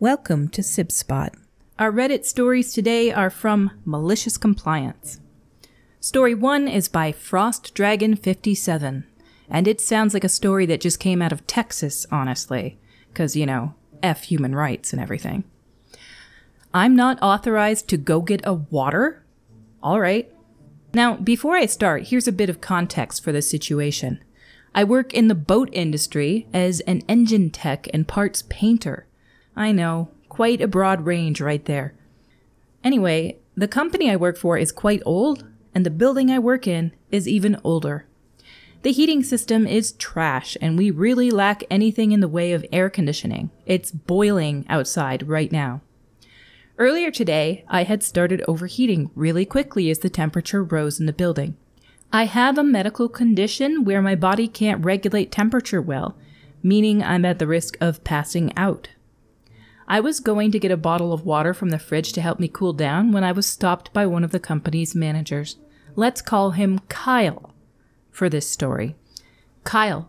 Welcome to SibSpot. Our Reddit stories today are from Malicious Compliance. Story 1 is by Frost Dragon 57, and it sounds like a story that just came out of Texas, honestly, because, you know, F human rights and everything. I'm not authorized to go get a water? All right. Now, before I start, here's a bit of context for the situation. I work in the boat industry as an engine tech and parts painter. I know, quite a broad range right there. Anyway, the company I work for is quite old, and the building I work in is even older. The heating system is trash, and we really lack anything in the way of air conditioning. It's boiling outside right now. Earlier today, I had started overheating really quickly as the temperature rose in the building. I have a medical condition where my body can't regulate temperature well, meaning I'm at the risk of passing out. I was going to get a bottle of water from the fridge to help me cool down when I was stopped by one of the company's managers. Let's call him Kyle for this story. Kyle,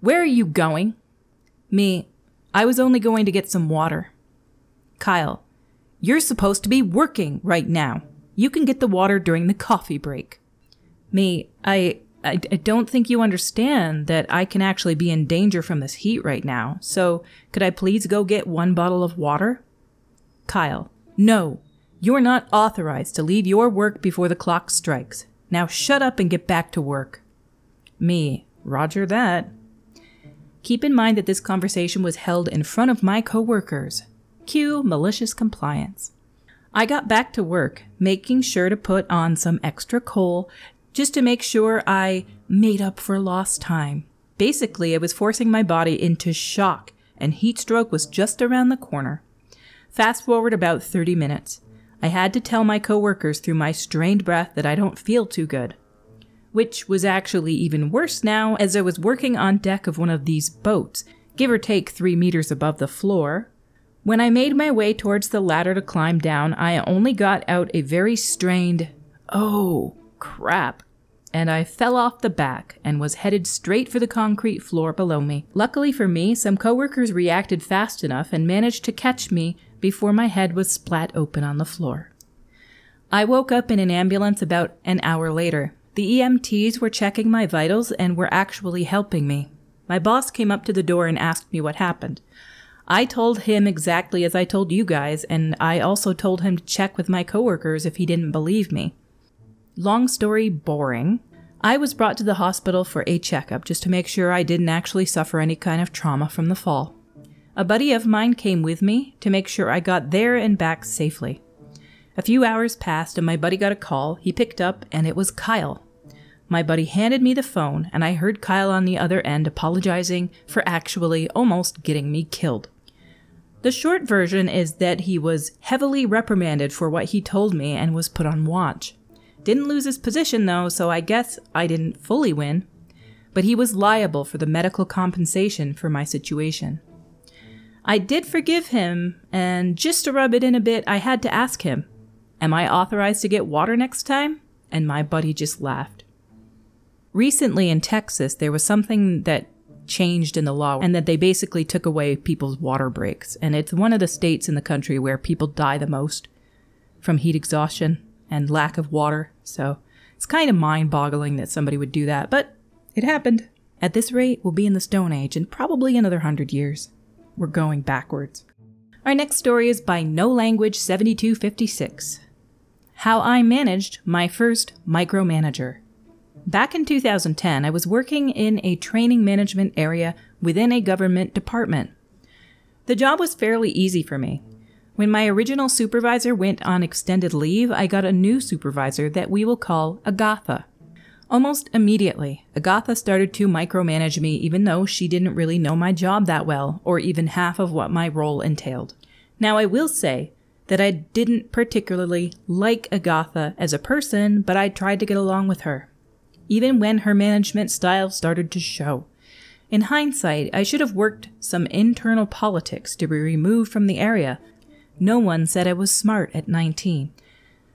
where are you going? Me, I was only going to get some water. Kyle, you're supposed to be working right now. You can get the water during the coffee break. Me, I, I, I don't think you understand that I can actually be in danger from this heat right now. So, could I please go get one bottle of water? Kyle, no. You're not authorized to leave your work before the clock strikes. Now shut up and get back to work. Me, roger that. Keep in mind that this conversation was held in front of my coworkers. Cue malicious compliance. I got back to work, making sure to put on some extra coal just to make sure I made up for lost time. Basically, I was forcing my body into shock, and heat stroke was just around the corner. Fast forward about 30 minutes. I had to tell my coworkers through my strained breath that I don't feel too good. Which was actually even worse now, as I was working on deck of one of these boats, give or take three meters above the floor. When I made my way towards the ladder to climb down, I only got out a very strained, oh, crap and I fell off the back and was headed straight for the concrete floor below me. Luckily for me, some coworkers reacted fast enough and managed to catch me before my head was splat open on the floor. I woke up in an ambulance about an hour later. The EMTs were checking my vitals and were actually helping me. My boss came up to the door and asked me what happened. I told him exactly as I told you guys, and I also told him to check with my coworkers if he didn't believe me. Long story boring. I was brought to the hospital for a checkup just to make sure I didn't actually suffer any kind of trauma from the fall. A buddy of mine came with me to make sure I got there and back safely. A few hours passed and my buddy got a call. He picked up and it was Kyle. My buddy handed me the phone and I heard Kyle on the other end apologizing for actually almost getting me killed. The short version is that he was heavily reprimanded for what he told me and was put on watch. Didn't lose his position though, so I guess I didn't fully win. But he was liable for the medical compensation for my situation. I did forgive him, and just to rub it in a bit, I had to ask him, Am I authorized to get water next time? And my buddy just laughed. Recently in Texas, there was something that changed in the law and that they basically took away people's water breaks. And it's one of the states in the country where people die the most from heat exhaustion and lack of water. So it's kind of mind boggling that somebody would do that, but it happened. At this rate, we'll be in the Stone Age in probably another hundred years. We're going backwards. Our next story is by No Language 7256 How I Managed My First Micromanager. Back in 2010, I was working in a training management area within a government department. The job was fairly easy for me. When my original supervisor went on extended leave, I got a new supervisor that we will call Agatha. Almost immediately, Agatha started to micromanage me even though she didn't really know my job that well, or even half of what my role entailed. Now, I will say that I didn't particularly like Agatha as a person, but I tried to get along with her, even when her management style started to show. In hindsight, I should have worked some internal politics to be removed from the area no one said I was smart at 19.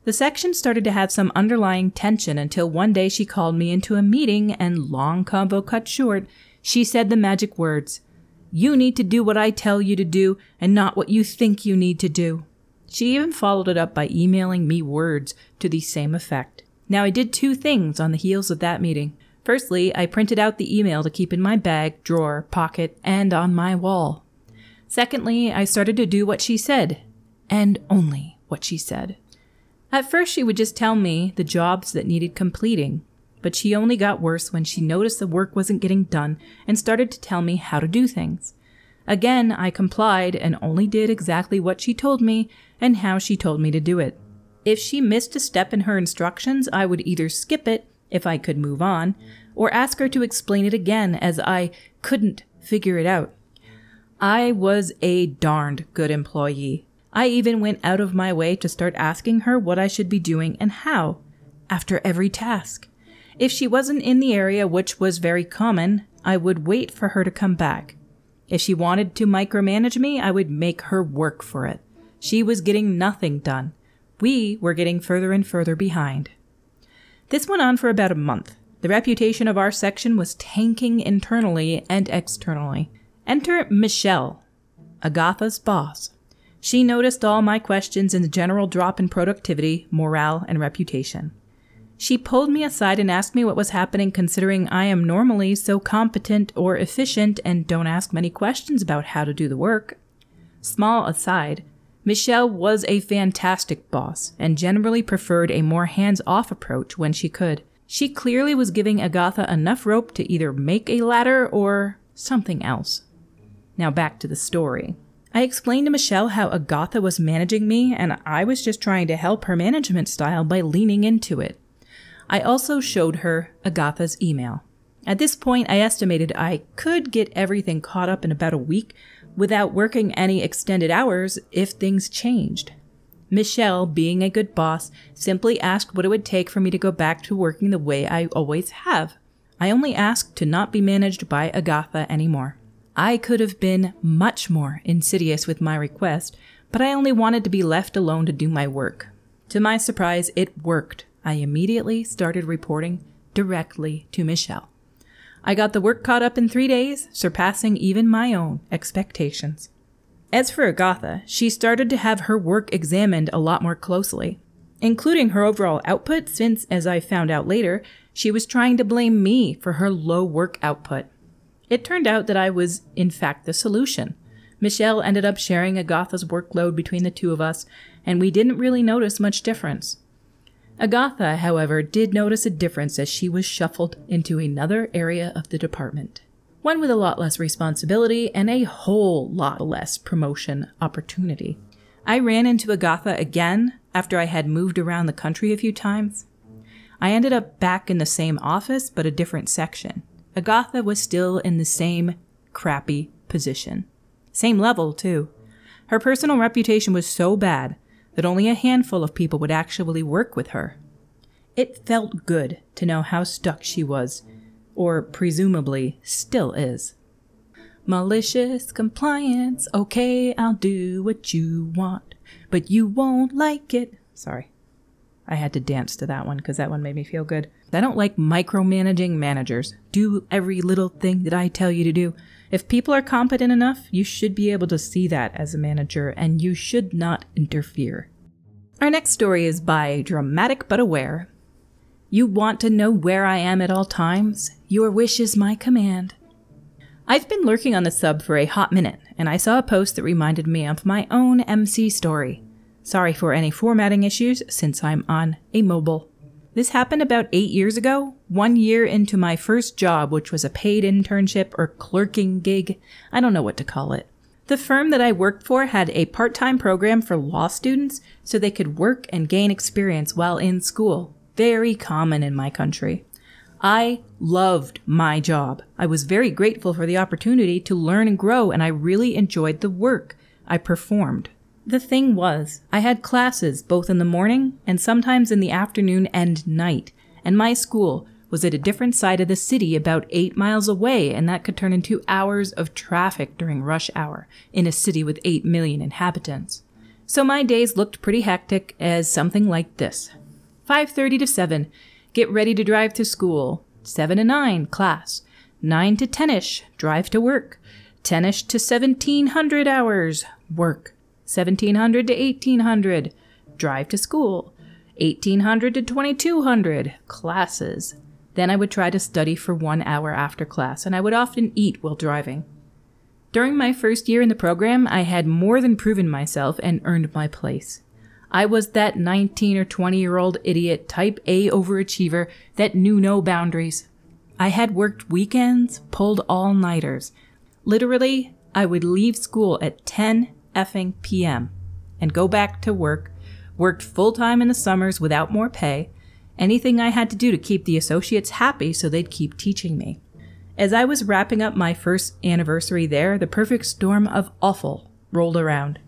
The section started to have some underlying tension until one day she called me into a meeting and, long convo cut short, she said the magic words You need to do what I tell you to do and not what you think you need to do. She even followed it up by emailing me words to the same effect. Now, I did two things on the heels of that meeting. Firstly, I printed out the email to keep in my bag, drawer, pocket, and on my wall. Secondly, I started to do what she said, and only what she said. At first, she would just tell me the jobs that needed completing, but she only got worse when she noticed the work wasn't getting done and started to tell me how to do things. Again, I complied and only did exactly what she told me and how she told me to do it. If she missed a step in her instructions, I would either skip it, if I could move on, or ask her to explain it again as I couldn't figure it out. I was a darned good employee. I even went out of my way to start asking her what I should be doing and how, after every task. If she wasn't in the area, which was very common, I would wait for her to come back. If she wanted to micromanage me, I would make her work for it. She was getting nothing done. We were getting further and further behind. This went on for about a month. The reputation of our section was tanking internally and externally. Enter Michelle, Agatha's boss. She noticed all my questions and the general drop in productivity, morale, and reputation. She pulled me aside and asked me what was happening considering I am normally so competent or efficient and don't ask many questions about how to do the work. Small aside, Michelle was a fantastic boss and generally preferred a more hands off approach when she could. She clearly was giving Agatha enough rope to either make a ladder or something else. Now back to the story. I explained to Michelle how Agatha was managing me, and I was just trying to help her management style by leaning into it. I also showed her Agatha's email. At this point, I estimated I could get everything caught up in about a week without working any extended hours if things changed. Michelle, being a good boss, simply asked what it would take for me to go back to working the way I always have. I only asked to not be managed by Agatha anymore. I could have been much more insidious with my request, but I only wanted to be left alone to do my work. To my surprise, it worked. I immediately started reporting directly to Michelle. I got the work caught up in three days, surpassing even my own expectations. As for Agatha, she started to have her work examined a lot more closely, including her overall output, since, as I found out later, she was trying to blame me for her low work output. It turned out that I was, in fact, the solution. Michelle ended up sharing Agatha's workload between the two of us, and we didn't really notice much difference. Agatha, however, did notice a difference as she was shuffled into another area of the department. One with a lot less responsibility and a whole lot less promotion opportunity. I ran into Agatha again after I had moved around the country a few times. I ended up back in the same office but a different section. Agatha was still in the same crappy position. Same level, too. Her personal reputation was so bad that only a handful of people would actually work with her. It felt good to know how stuck she was, or presumably still is. Malicious compliance, okay, I'll do what you want, but you won't like it. Sorry. I had to dance to that one because that one made me feel good. I don't like micromanaging managers. Do every little thing that I tell you to do. If people are competent enough, you should be able to see that as a manager and you should not interfere. Our next story is by Dramatic But Aware. You want to know where I am at all times? Your wish is my command. I've been lurking on the sub for a hot minute, and I saw a post that reminded me of my own MC story. Sorry for any formatting issues since I'm on a mobile. This happened about eight years ago, one year into my first job, which was a paid internship or clerking gig. I don't know what to call it. The firm that I worked for had a part time program for law students so they could work and gain experience while in school. Very common in my country. I loved my job. I was very grateful for the opportunity to learn and grow, and I really enjoyed the work I performed. The thing was, I had classes both in the morning and sometimes in the afternoon and night, and my school was at a different side of the city about eight miles away, and that could turn into hours of traffic during rush hour in a city with eight million inhabitants. So my days looked pretty hectic as something like this. 5:30 to 7, get ready to drive to school. 7 to 9, class. 9 to 10ish, drive to work. 10ish to 1700 hours, work. 1700 to 1800, drive to school. 1800 to 2200, classes. Then I would try to study for one hour after class, and I would often eat while driving. During my first year in the program, I had more than proven myself and earned my place. I was that 19 or 20 year old idiot, type A overachiever that knew no boundaries. I had worked weekends, pulled all nighters. Literally, I would leave school at 10 effing p.m. and go back to work, worked full time in the summers without more pay, anything I had to do to keep the associates happy so they'd keep teaching me. As I was wrapping up my first anniversary there, the perfect storm of awful rolled around.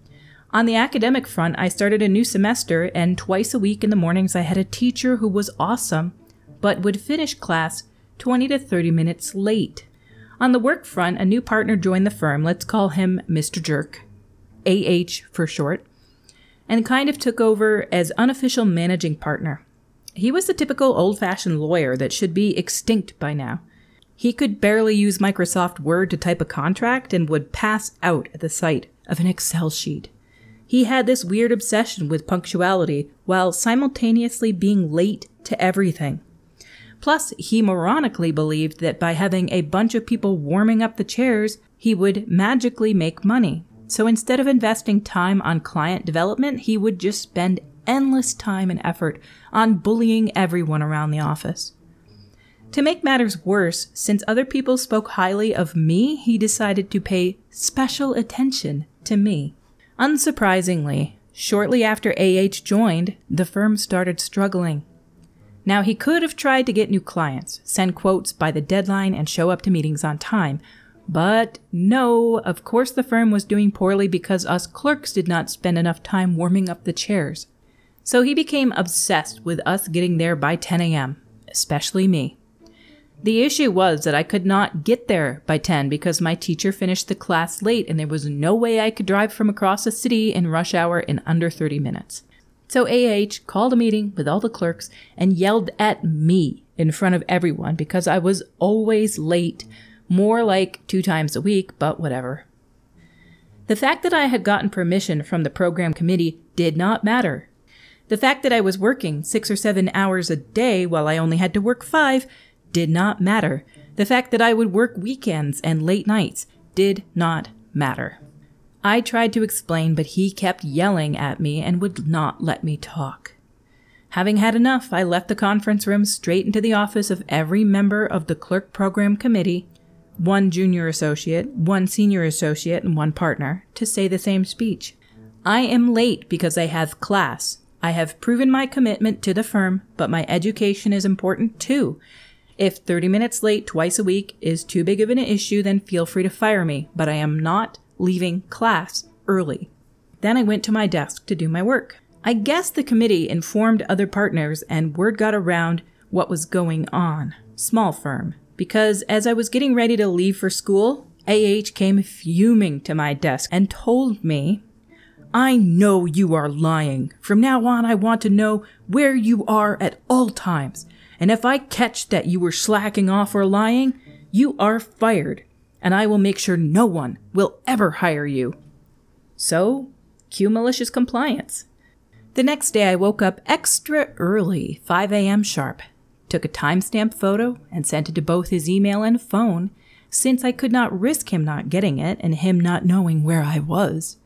On the academic front, I started a new semester, and twice a week in the mornings I had a teacher who was awesome, but would finish class 20 to 30 minutes late. On the work front, a new partner joined the firm, let's call him Mr. Jerk, AH for short, and kind of took over as unofficial managing partner. He was the typical old fashioned lawyer that should be extinct by now. He could barely use Microsoft Word to type a contract and would pass out at the sight of an Excel sheet. He had this weird obsession with punctuality while simultaneously being late to everything. Plus, he moronically believed that by having a bunch of people warming up the chairs, he would magically make money. So instead of investing time on client development, he would just spend endless time and effort on bullying everyone around the office. To make matters worse, since other people spoke highly of me, he decided to pay special attention to me. Unsurprisingly, shortly after AH joined, the firm started struggling. Now, he could have tried to get new clients, send quotes by the deadline, and show up to meetings on time. But no, of course, the firm was doing poorly because us clerks did not spend enough time warming up the chairs. So he became obsessed with us getting there by 10 a.m., especially me. The issue was that I could not get there by 10 because my teacher finished the class late and there was no way I could drive from across the city in rush hour in under 30 minutes. So AH called a meeting with all the clerks and yelled at me in front of everyone because I was always late, more like two times a week, but whatever. The fact that I had gotten permission from the program committee did not matter. The fact that I was working six or seven hours a day while I only had to work five did not matter. The fact that I would work weekends and late nights did not matter. I tried to explain, but he kept yelling at me and would not let me talk. Having had enough, I left the conference room straight into the office of every member of the clerk program committee, one junior associate, one senior associate, and one partner, to say the same speech. I am late because I have class. I have proven my commitment to the firm, but my education is important too, if 30 minutes late twice a week is too big of an issue, then feel free to fire me, but I am not leaving class early. Then I went to my desk to do my work. I guess the committee informed other partners and word got around what was going on. Small firm. Because as I was getting ready to leave for school, AH came fuming to my desk and told me, I know you are lying. From now on, I want to know where you are at all times and if I catch that you were slacking off or lying, you are fired, and I will make sure no one will ever hire you. So, cue malicious compliance. The next day I woke up extra early, 5 a.m. sharp, took a timestamp photo, and sent it to both his email and phone, since I could not risk him not getting it and him not knowing where I was.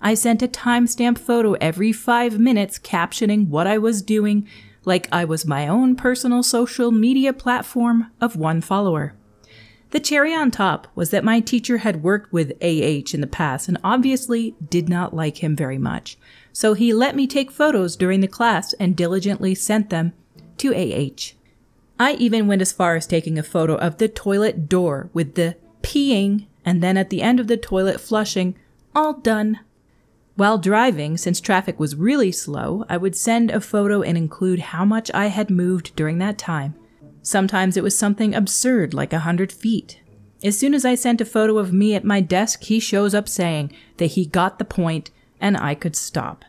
I sent a timestamp photo every five minutes captioning what I was doing like I was my own personal social media platform of one follower. The cherry on top was that my teacher had worked with AH in the past and obviously did not like him very much. So he let me take photos during the class and diligently sent them to AH. I even went as far as taking a photo of the toilet door with the peeing and then at the end of the toilet flushing, all done while driving, since traffic was really slow, I would send a photo and include how much I had moved during that time. Sometimes it was something absurd like a hundred feet. As soon as I sent a photo of me at my desk, he shows up saying that he got the point and I could stop.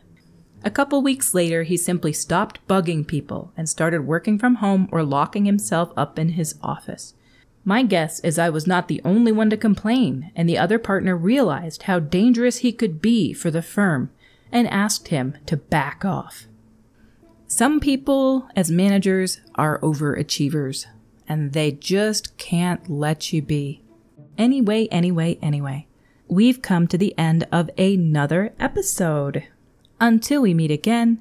A couple weeks later, he simply stopped bugging people and started working from home or locking himself up in his office. My guess is I was not the only one to complain, and the other partner realized how dangerous he could be for the firm and asked him to back off. Some people, as managers, are overachievers, and they just can't let you be. Anyway, anyway, anyway, we've come to the end of another episode. Until we meet again,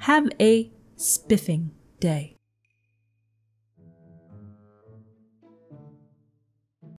have a spiffing day.